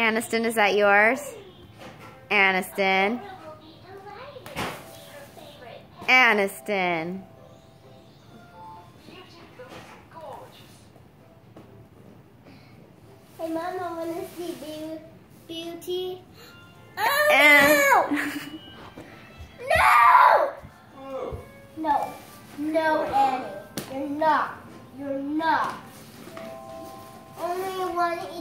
Aniston, is that yours? Aniston. Aniston. Hey, Mom, I want to see Beau- Beauty. Oh, and- no! No! No. No, Annie. You're not. You're not. Only one